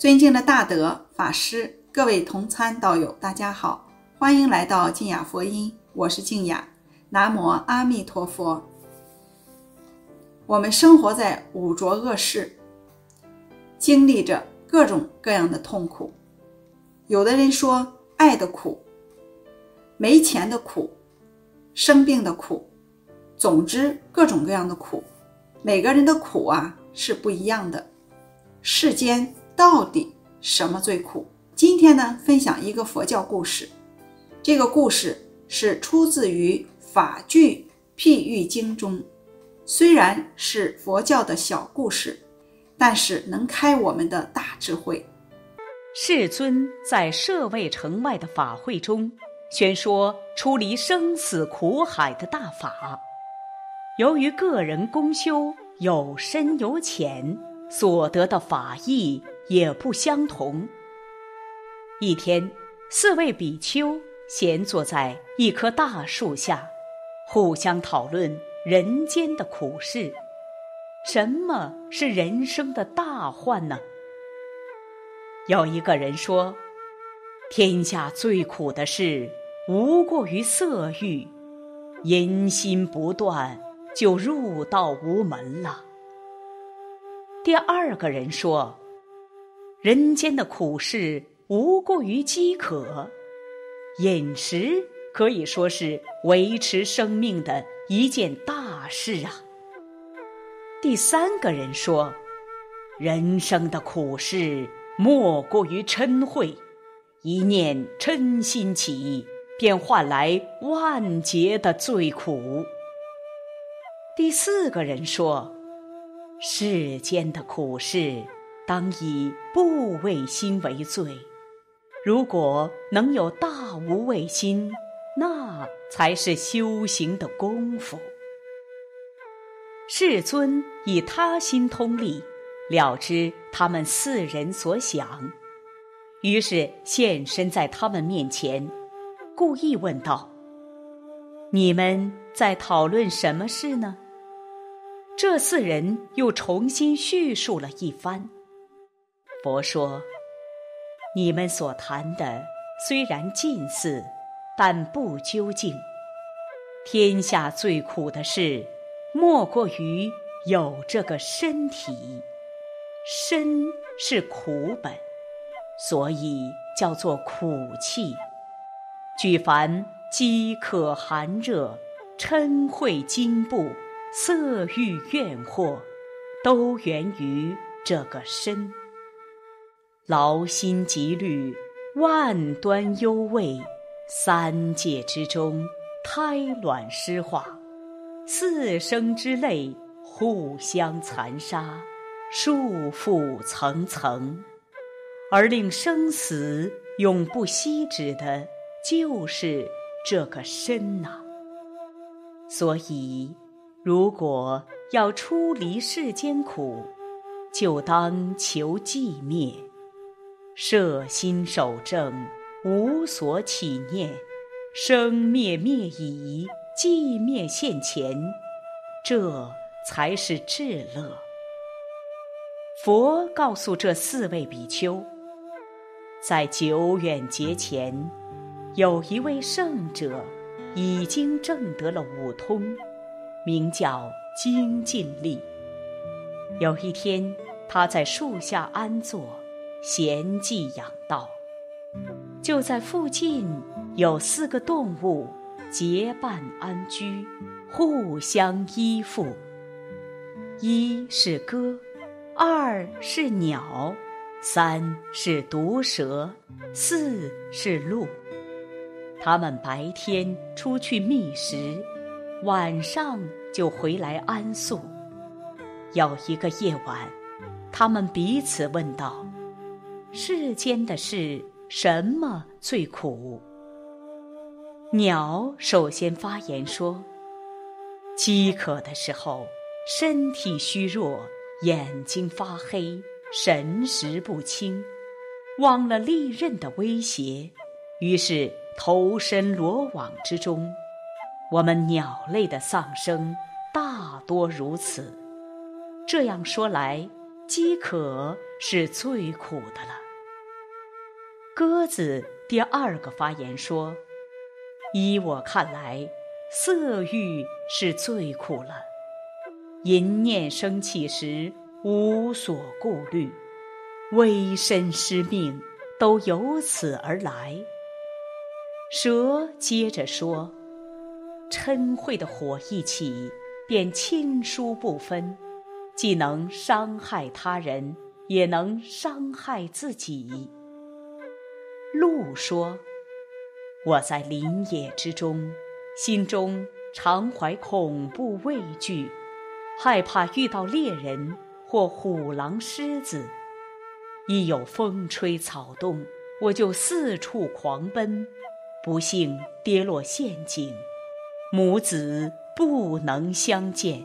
尊敬的大德法师，各位同参道友，大家好，欢迎来到静雅佛音，我是静雅。南无阿弥陀佛。我们生活在五浊恶世，经历着各种各样的痛苦。有的人说爱的苦，没钱的苦，生病的苦，总之各种各样的苦。每个人的苦啊是不一样的。世间到底什么最苦？今天呢，分享一个佛教故事。这个故事是出自于《法句譬喻经》中。虽然是佛教的小故事，但是能开我们的大智慧。世尊在舍卫城外的法会中宣说出离生死苦海的大法。由于个人功修有深有浅，所得的法义也不相同。一天，四位比丘闲坐在一棵大树下，互相讨论人间的苦事。什么是人生的大患呢？有一个人说：“天下最苦的事，无过于色欲，淫心不断，就入道无门了。”第二个人说：“人间的苦事，无过于饥渴，饮食可以说是维持生命的一件大事啊。”第三个人说：“人生的苦事。”莫过于嗔恚，一念嗔心起，便换来万劫的罪苦。第四个人说：“世间的苦事，当以不畏心为最。如果能有大无畏心，那才是修行的功夫。”世尊以他心通力。了知他们四人所想，于是现身在他们面前，故意问道：“你们在讨论什么事呢？”这四人又重新叙述了一番。佛说：“你们所谈的虽然近似，但不究竟。天下最苦的事，莫过于有这个身体。”身是苦本，所以叫做苦气。举凡饥渴寒热、嗔恚惊怖、色欲怨惑，都源于这个身。劳心疾虑、万端忧畏，三界之中，胎卵湿化，四生之类，互相残杀。束缚层层，而令生死永不息止的，就是这个身呐。所以，如果要出离世间苦，就当求寂灭，摄心守正，无所起念，生灭灭已，寂灭现前，这才是至乐。佛告诉这四位比丘，在久远劫前，有一位圣者已经证得了五通，名叫精进力。有一天，他在树下安坐，闲寂养道。就在附近有四个动物结伴安居，互相依附。一是歌。二是鸟，三是毒蛇，四是鹿。它们白天出去觅食，晚上就回来安宿。有一个夜晚，他们彼此问道：“世间的事，什么最苦？”鸟首先发言说：“饥渴的时候，身体虚弱。”眼睛发黑，神识不清，忘了利刃的威胁，于是投身罗网之中。我们鸟类的丧生大多如此。这样说来，饥渴是最苦的了。鸽子第二个发言说：“依我看来，色欲是最苦了。淫念升起时，无所顾虑，危身失命都由此而来。”蛇接着说：“嗔恚的火一起，便亲疏不分。”既能伤害他人，也能伤害自己。鹿说：“我在林野之中，心中常怀恐怖畏惧，害怕遇到猎人或虎狼狮子。一有风吹草动，我就四处狂奔，不幸跌落陷阱，母子不能相见。”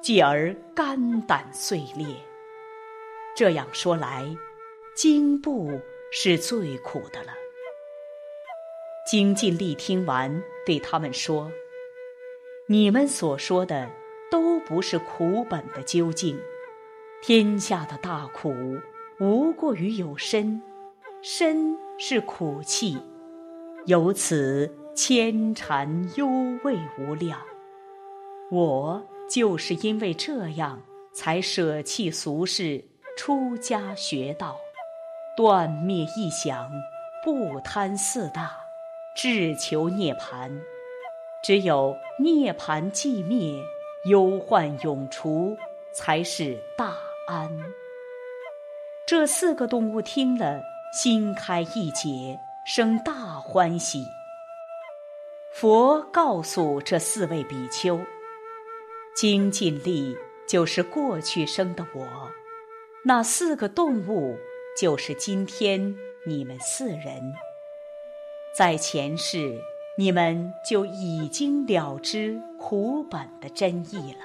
继而肝胆碎裂。这样说来，经部是最苦的了。精进力听完，对他们说：“你们所说的都不是苦本的究竟。天下的大苦，无过于有身，身是苦气，由此牵缠忧畏无量。我。”就是因为这样，才舍弃俗世，出家学道，断灭一想，不贪四大，只求涅槃。只有涅槃寂灭，忧患永除，才是大安。这四个动物听了，心开意解，生大欢喜。佛告诉这四位比丘。精进力就是过去生的我，那四个动物就是今天你们四人。在前世，你们就已经了知苦本的真意了，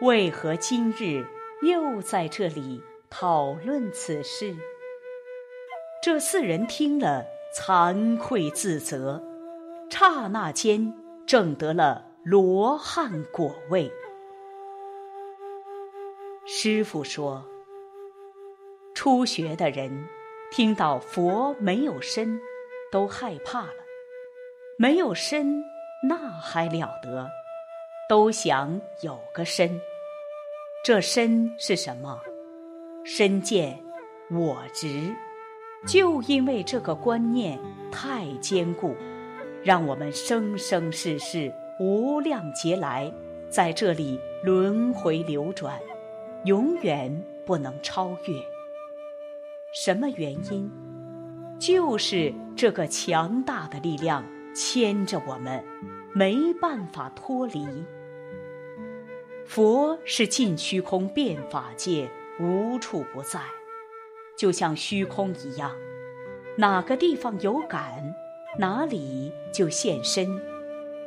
为何今日又在这里讨论此事？这四人听了，惭愧自责，刹那间证得了。罗汉果位。师傅说，初学的人听到佛没有身，都害怕了。没有身，那还了得？都想有个身。这身是什么？身见我执。就因为这个观念太坚固，让我们生生世世。无量劫来，在这里轮回流转，永远不能超越。什么原因？就是这个强大的力量牵着我们，没办法脱离。佛是尽虚空变法界，无处不在，就像虚空一样，哪个地方有感，哪里就现身。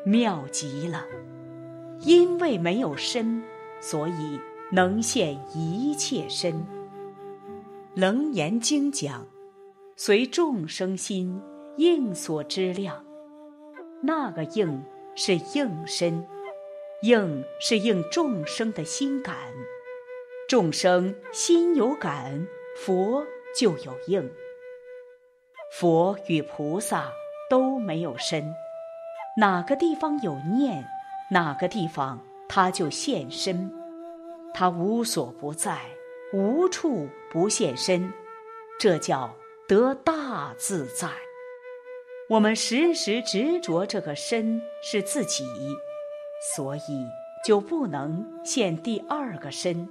妙极了，因为没有身，所以能现一切身。楞严经讲，随众生心应所知量，那个应是应身，应是应众生的心感，众生心有感，佛就有应。佛与菩萨都没有身。哪个地方有念，哪个地方他就现身，他无所不在，无处不现身，这叫得大自在。我们时时执着这个身是自己，所以就不能现第二个身，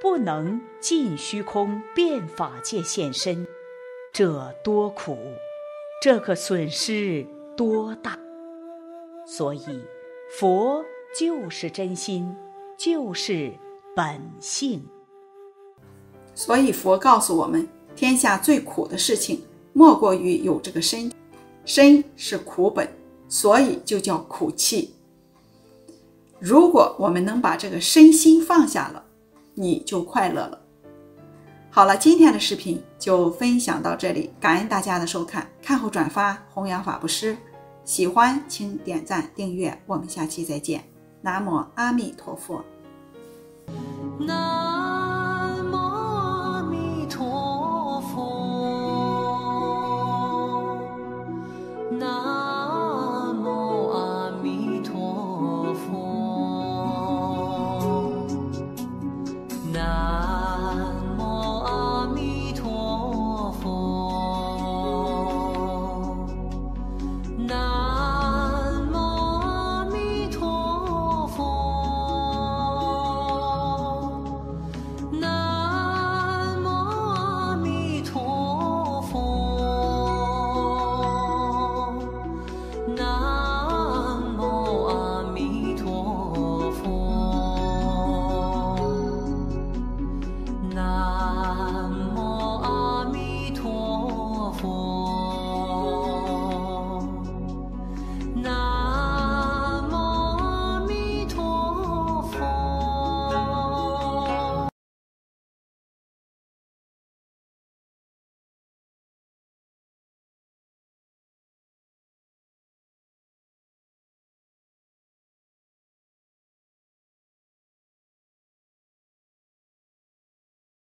不能尽虚空变法界现身，这多苦，这个损失多大。所以，佛就是真心，就是本性。所以佛告诉我们，天下最苦的事情，莫过于有这个身。身是苦本，所以就叫苦气。如果我们能把这个身心放下了，你就快乐了。好了，今天的视频就分享到这里，感恩大家的收看，看后转发，弘扬法布施。喜欢请点赞订阅，我们下期再见。南无阿弥陀佛。